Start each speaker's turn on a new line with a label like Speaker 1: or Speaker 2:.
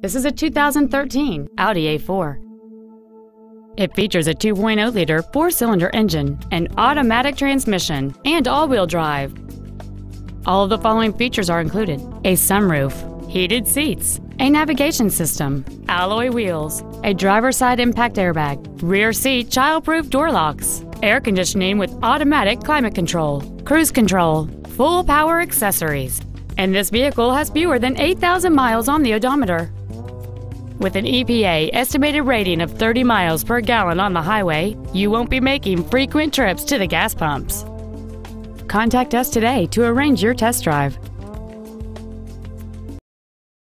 Speaker 1: This is a 2013 Audi A4. It features a 2.0-liter four-cylinder engine, an automatic transmission, and all-wheel drive. All of the following features are included. A sunroof, heated seats, a navigation system, alloy wheels, a driver's side impact airbag, rear seat child-proof door locks, air conditioning with automatic climate control, cruise control, full power accessories, and this vehicle has fewer than 8,000 miles on the odometer. With an EPA estimated rating of 30 miles per gallon on the highway, you won't be making frequent trips to the gas pumps. Contact us today to arrange your test drive.